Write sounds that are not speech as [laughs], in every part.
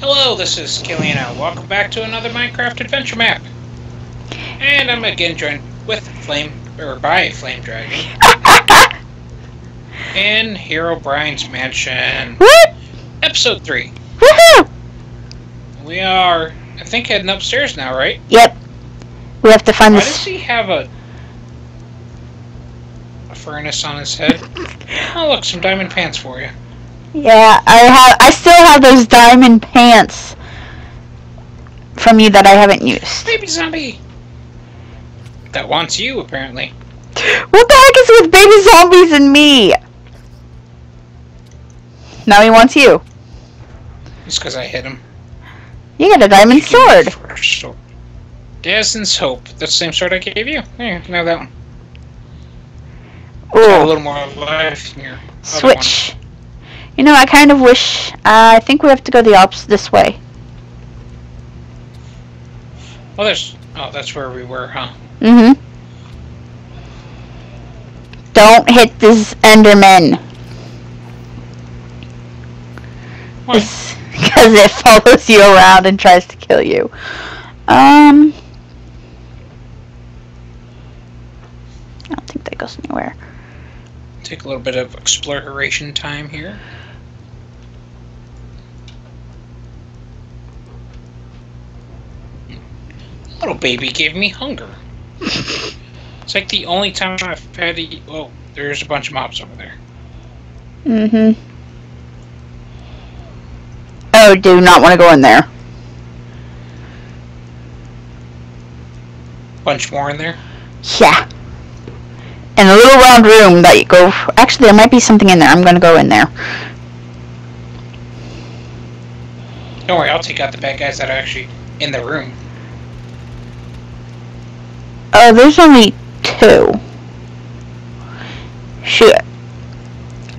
Hello, this is Killian. Welcome back to another Minecraft adventure map. And I'm again joined with Flame, or by Flame Dragon. [laughs] in Herobrine's Mansion. What? Episode 3. Woohoo! We are, I think, heading upstairs now, right? Yep. We have to find Why this. does he have a, a furnace on his head? [laughs] Oh, look, some diamond pants for you. Yeah, I have. I still have those diamond pants from you that I haven't used. Baby zombie! That wants you, apparently. What the heck is with baby zombies and me? Now he wants you. Just because I hit him. You got a diamond sword. Sword. Hope. That's the same sword I gave you. There, now that one. Got a little more life in your other switch. You know, I kind of wish. Uh, I think we have to go the opposite this way. Oh, there's. Oh, that's where we were, huh? Mm-hmm. Don't hit this Enderman. Because it [laughs] follows you around and tries to kill you. Um. I don't think that goes anywhere. Take a little bit of exploration time here. Little baby gave me hunger. It's like the only time I've had to eat. Oh, there's a bunch of mobs over there. Mm-hmm. Oh, do not want to go in there. Bunch more in there. Yeah. In a little round room that you go. Actually, there might be something in there. I'm gonna go in there. Don't worry, I'll take out the bad guys that are actually in the room. Oh, there's only two. Shoot.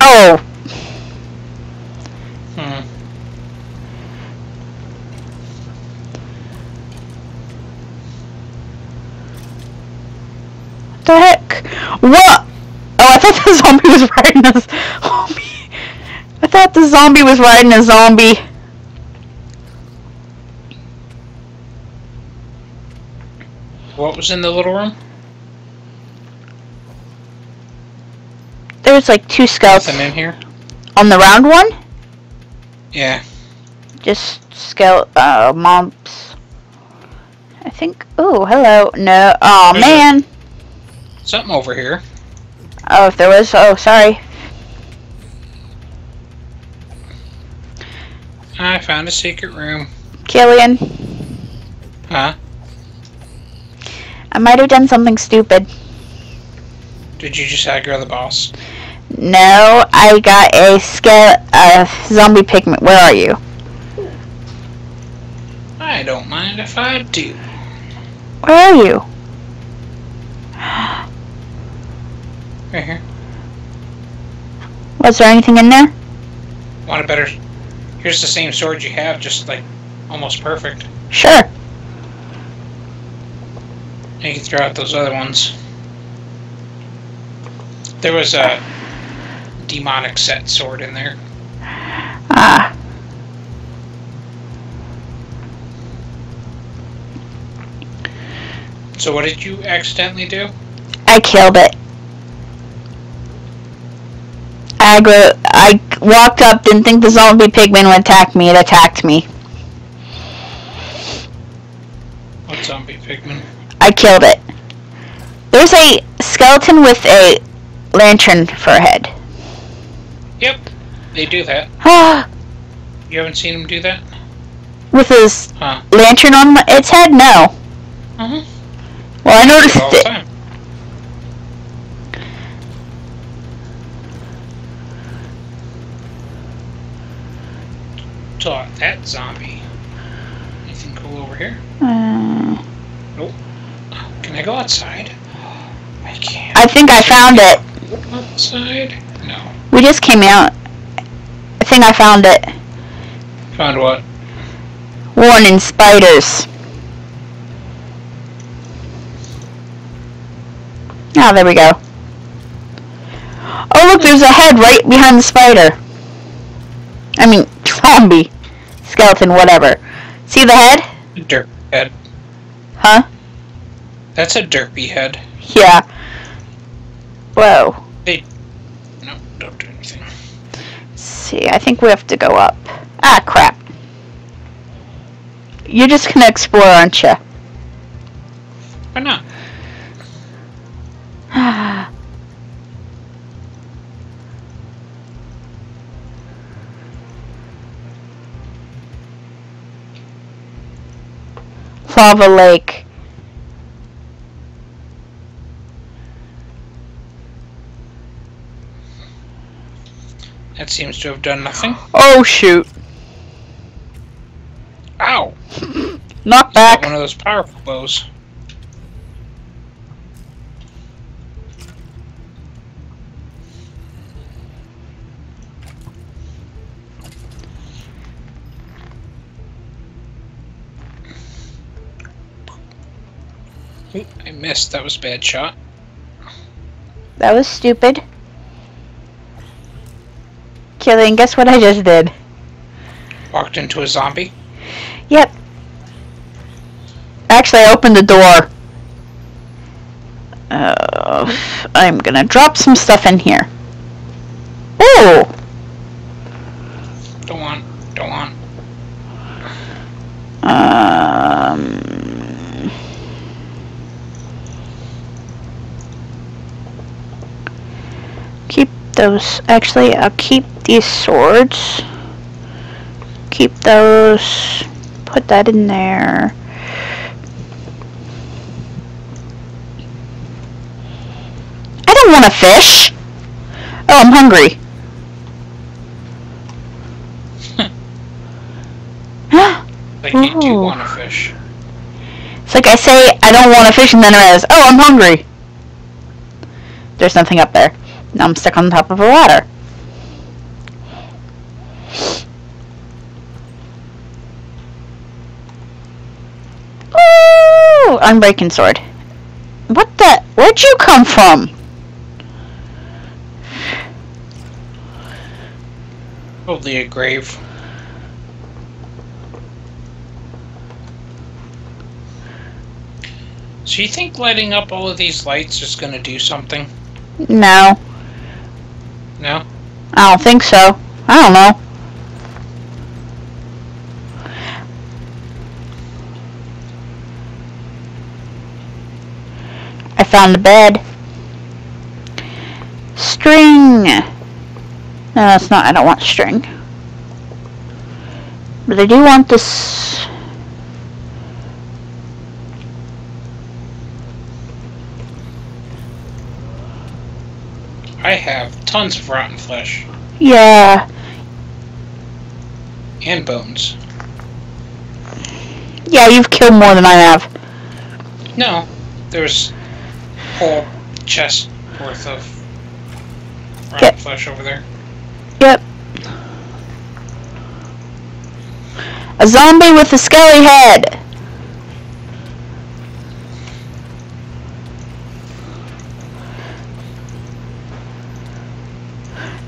Oh, Hmm. what the heck? What? Oh, I thought the [laughs] zombie was riding a zombie. [laughs] I thought the zombie was riding a zombie. What was in the little room? There's like two skeletons in here. on the round one. Yeah. Just skele uh mobs. I think. Oh, hello. No. Oh There's man. Something over here. Oh, if there was. Oh, sorry. I found a secret room. Killian. Huh? I might have done something stupid. Did you just aggro the boss? No, I got a skele- a zombie pigman. Where are you? I don't mind if I do. Where are you? Right here. Was there anything in there? Want a better? Here's the same sword you have, just like almost perfect. Sure. You can throw out those other ones. There was a demonic set sword in there. Ah. So what did you accidentally do? I killed it. I I walked up, didn't think the zombie pigman would attack me. It attacked me. I killed it. There's a skeleton with a lantern for a head. Yep, they do that. [gasps] You haven't seen him do that? with his Huh? lantern on its head? No. Uh-huh. Well, I noticed it. Taught that zombie. Anything cool over here? Uh, Can I go outside? I can't. I think I found it. Outside? No. We just came out. I think I found it. Found what? Warning, spiders. Ah, there we go. Oh, look, there's a head right behind the spider. I mean, [laughs] zombie. skeleton, whatever. See the head? Derp head. Huh? That's a derpy head. Yeah. Whoa. No, don't do anything. see, I think we have to go up. Ah, crap. You're just gonna explore, aren't you? Why not? [sighs] Lava lake. Seems to have done nothing. Oh shoot. Ow! Knock back. one of those powerful bows. Oop, I missed. That was a bad shot. That was stupid. Killian, guess what I just did? Walked into a zombie. Yep. Actually, I opened the door. Uh, I'm gonna drop some stuff in here. Oh! Don't want. Don't want. Um. Keep those. Actually, I'll keep these swords. Keep those. Put that in there. I don't want a fish. Oh, I'm hungry. Like you do want a fish. It's like I say I don't want to fish and then I realize, oh, I'm hungry. There's nothing up there. Now I'm stuck on top of a ladder. Ooh, unbreaking sword. What the? Where'd you come from? Probably a grave. So you think lighting up all of these lights is going to do something? No, No? I don't think so. I don't know. I found the bed. String. No, that's not. I don't want string. But I do want this. I have tons of rotten flesh Yeah. and bones. Yeah, you've killed more than I have. No, there's whole chest worth of rotten Okay. flesh over there. Yep. A zombie with a skelly head.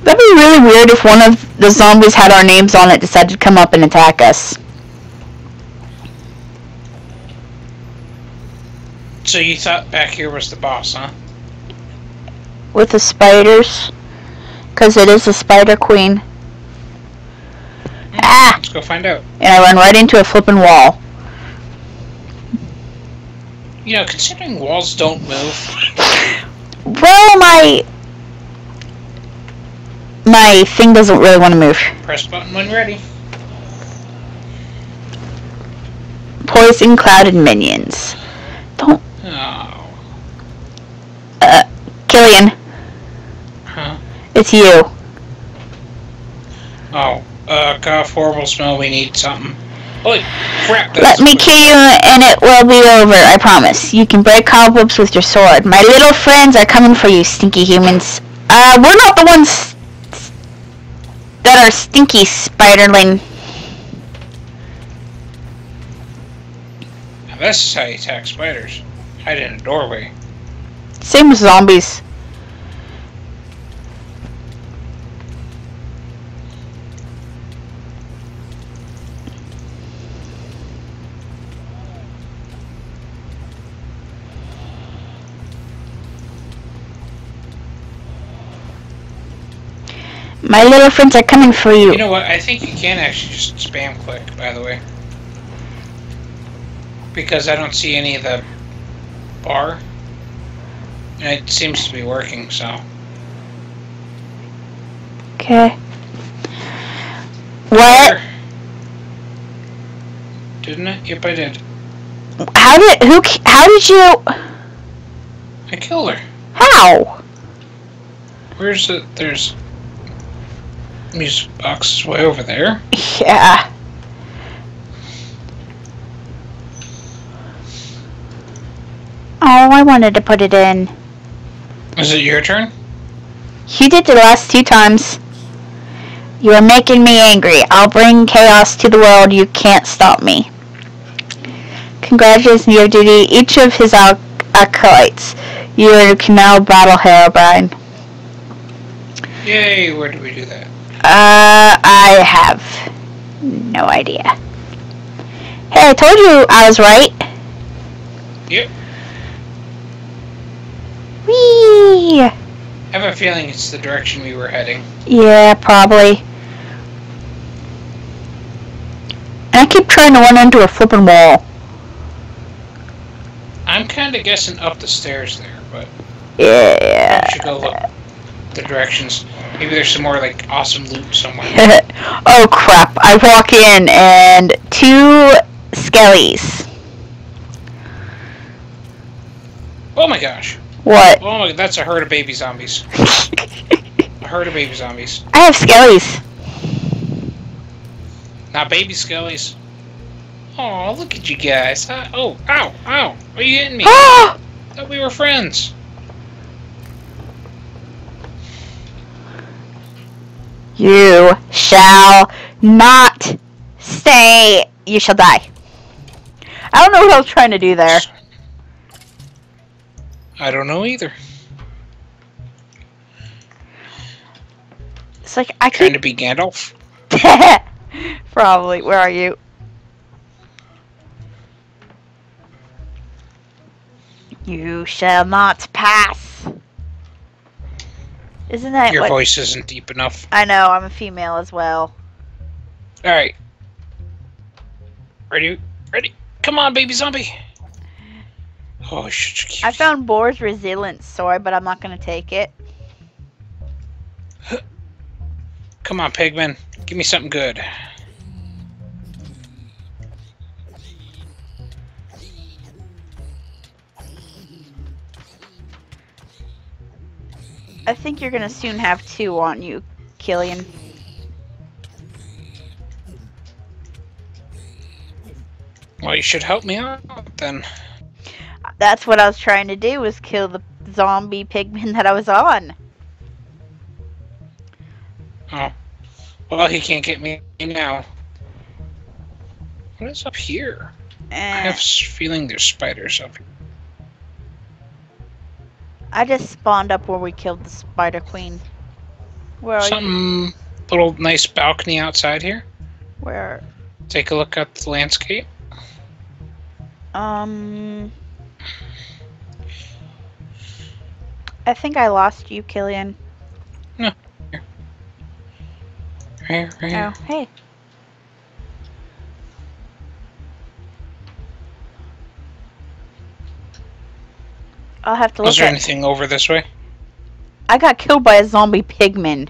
That'd be really weird if one of the zombies had our names on it decided to come up and attack us. So you thought back here was the boss, huh? With the spiders. Because it is a spider queen. Ah! Let's go find out. And I run right into a flippin' wall. You know, considering walls don't move, Well, my my thing doesn't really want to move. press button when ready. Poison clouded minions. Don't, Oh. uh, Killian, Huh? it's you. Oh. Uh, cough, horrible smell, we need something. Holy crap, Let me kill you and it will be over, I promise. You can break cobwebs with your sword. My little friends are coming for you, stinky humans. Uh, we're not the ones that are stinky, Spiderling. Now this is how you attack spiders. Hide in a doorway. Same with zombies. My little friends are coming for you. You know what? I think you can actually just spam click, by the way. Because I don't see any of the bar. And it seems to be working, so. Okay. What? Didn't it? Yep, I did. How did who? How did you? I killed her. How? Where's the. There's. Music box is way over there. [laughs] Yeah. Oh, I wanted to put it in. Is it your turn? You did the last two times. You are making me angry. I'll bring chaos to the world. You can't stop me. Congratulations, your duty. Each of his al- acolytes. You can now battle Herobrine. Yay, where did we do that? Uh, I have no idea. Hey, I told you I was right. Yep. Whee! I have a feeling it's the direction we were heading. Yeah, probably. And I keep trying to run into a flipping wall. I'm kind of guessing up the stairs there, but Yeah. we should go look the directions. Maybe there's some more like awesome loot somewhere. [laughs] oh crap! I walk in and two skellies. Oh my gosh! What? Oh my, that's a herd of baby zombies. [laughs] A herd of baby zombies. I have skellies. Not baby skellies. Oh, look at you guys. Huh? Oh, ow, ow. Are you hitting me? Ah! [gasps] thought we were friends. You shall not stay. You shall die. I don't know what I was trying to do there. I don't know either. It's like I Trying keep to be Gandalf. [laughs] Probably. Where are you? You shall not pass. Isn't that Your what? voice isn't deep enough. I know. I'm a female as well. All right. Ready? Ready? Come on, baby zombie. Oh, shit. I found Boar's resilience sword, but I'm not gonna take it. Come on, Pigman. Give me something good. I think you're gonna soon have two on you, Killian. Well, you should help me out then. That's what I was trying to do was kill the zombie pigman that I was on. Oh. Well, he can't get me now. What is up here? I Eh, have a feeling there's spiders up here. I just spawned up where we killed the spider queen. Where are you? Some little nice balcony outside here. Where? Take a look at the landscape. Um. I think I lost you, Killian. No. Right, right. Oh, hey. I'll have to look Was there anything over this way? I got killed by a zombie pigman.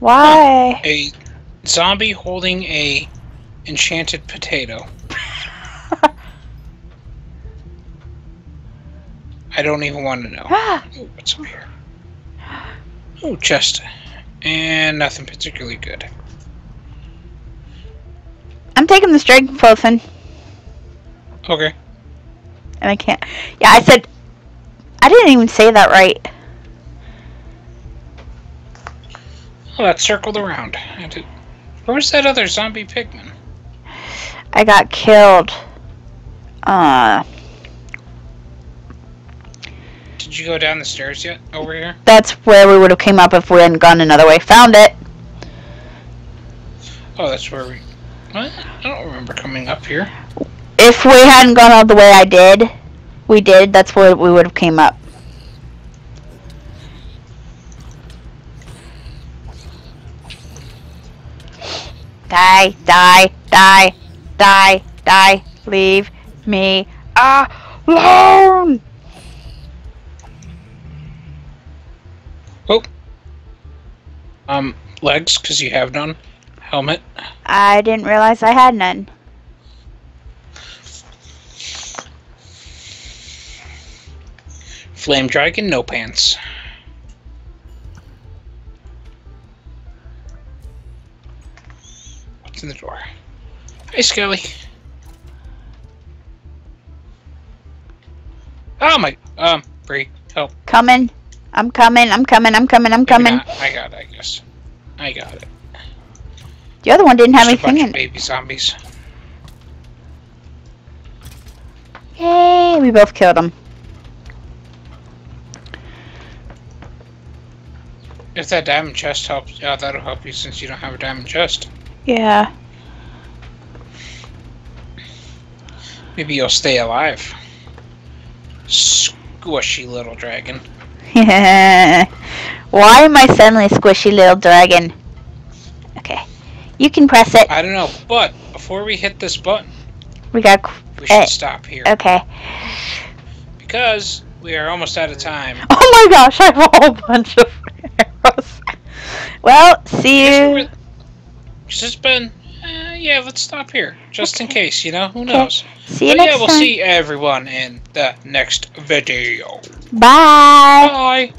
Why? A zombie holding a enchanted potato. [laughs] I don't even want to know. Ooh, what's up here? Oh, chest. And nothing particularly good. I'm taking the strength potion, Okay. And I can't. Yeah, I said. I didn't even say that right. Well, that circled around. I did... Where was that other zombie pigman? I got killed. Uh, Did you go down the stairs yet? Over here? that's where we would have came up if we hadn't gone another way. Found it. Oh, that's where we. What? I don't remember coming up here if we hadn't gone all the way I did, we did, that's where we would have came up. Die, die, die, die, die, leave me alone! Oh. Um, legs, because you have none. Helmet. I didn't realize I had none. Flame dragon, no pants. What's in the door? Hey, Skelly. Oh my, um, Bree, help. Coming. I'm coming, I'm coming, I'm coming, I'm Maybe coming. not. I got it, I guess. I got it. The other one didn't have Just a anything in baby zombies. Yay, we both killed him. If that diamond chest helps, yeah, that'll help you since you don't have a diamond chest. Yeah. Maybe you'll stay alive. Squishy little dragon. [laughs] Why am I suddenly a squishy little dragon? Okay. You can press it. I don't know, but before we hit this button, We got. we should Eh. stop here Okay. because we are almost out of time. [laughs] Oh my gosh, I have a whole bunch of Well, see you. just been, uh, yeah. Let's stop here, just in case. You know, who Okay. knows? See you But next yeah, we'll time. see everyone in the next video. Bye. Bye.